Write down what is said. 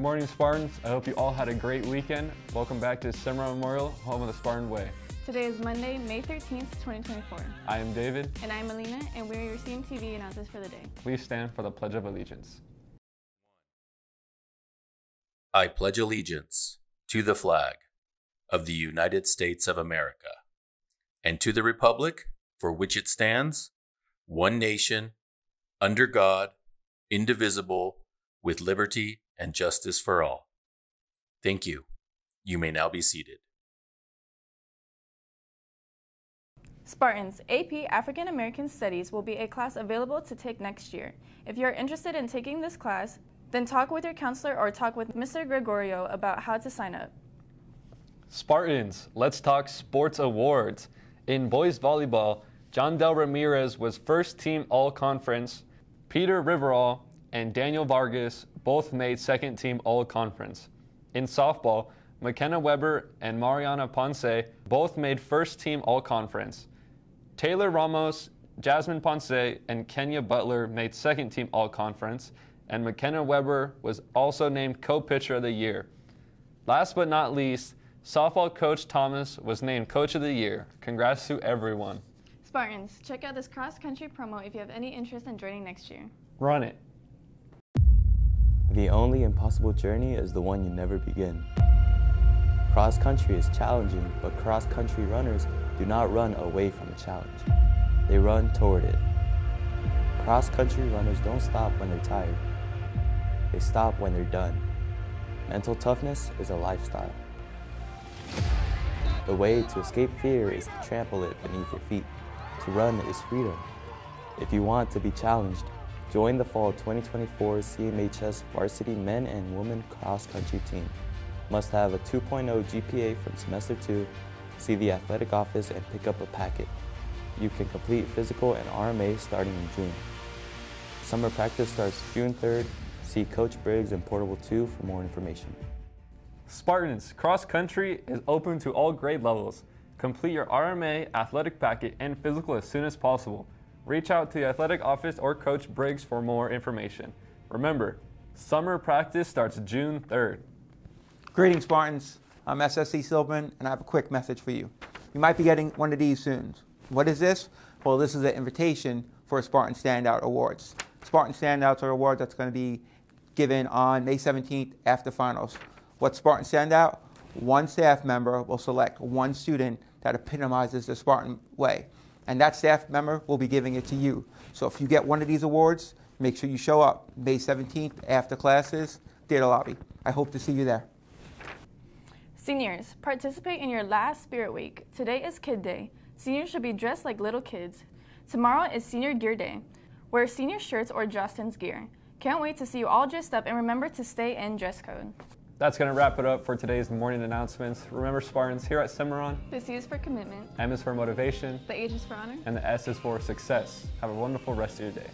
morning, Spartans. I hope you all had a great weekend. Welcome back to Cimarron Memorial, home of the Spartan Way. Today is Monday, May 13th, 2024. I am David. And I'm Alina, and we're your CMTV announcers for the day. Please stand for the Pledge of Allegiance. I pledge allegiance to the flag of the United States of America and to the republic for which it stands, one nation, under God, indivisible, with liberty and justice for all. Thank you. You may now be seated. Spartans, AP African American Studies will be a class available to take next year. If you are interested in taking this class, then talk with your counselor or talk with Mr. Gregorio about how to sign up. Spartans, let's talk sports awards. In boys volleyball, John Del Ramirez was first team all conference. Peter Riverall and Daniel Vargas both made second team all conference. In softball, McKenna Weber and Mariana Ponce both made first team all conference. Taylor Ramos, Jasmine Ponce, and Kenya Butler made second team all conference, and McKenna Weber was also named co pitcher of the year. Last but not least, softball coach Thomas was named coach of the year. Congrats to everyone. Spartans, check out this cross country promo if you have any interest in joining next year. Run it. The only impossible journey is the one you never begin. Cross country is challenging, but cross country runners do not run away from a challenge. They run toward it. Cross country runners don't stop when they're tired. They stop when they're done. Mental toughness is a lifestyle. The way to escape fear is to trample it beneath your feet. To run is freedom. If you want to be challenged, Join the fall 2024 CMHS varsity men and women cross country team. Must have a 2.0 GPA from semester 2. See the athletic office and pick up a packet. You can complete physical and RMA starting in June. Summer practice starts June 3rd. See Coach Briggs in Portable 2 for more information. Spartans, cross country is open to all grade levels. Complete your RMA, athletic packet, and physical as soon as possible. Reach out to the athletic office or Coach Briggs for more information. Remember, summer practice starts June 3rd. Greetings, Spartans. I'm SSC Silverman, and I have a quick message for you. You might be getting one of these soon. What is this? Well, this is an invitation for a Spartan Standout Awards. Spartan Standouts are awards that's going to be given on May 17th after finals. What's Spartan Standout? One staff member will select one student that epitomizes the Spartan way and that staff member will be giving it to you. So if you get one of these awards, make sure you show up May 17th after classes, theater lobby. I hope to see you there. Seniors, participate in your last Spirit Week. Today is Kid Day. Seniors should be dressed like little kids. Tomorrow is Senior Gear Day. Wear senior shirts or Jostens gear. Can't wait to see you all dressed up and remember to stay in dress code. That's going to wrap it up for today's morning announcements. Remember, Spartans, here at Cimarron, the C is for commitment, M is for motivation, the H is for honor, and the S is for success. Have a wonderful rest of your day.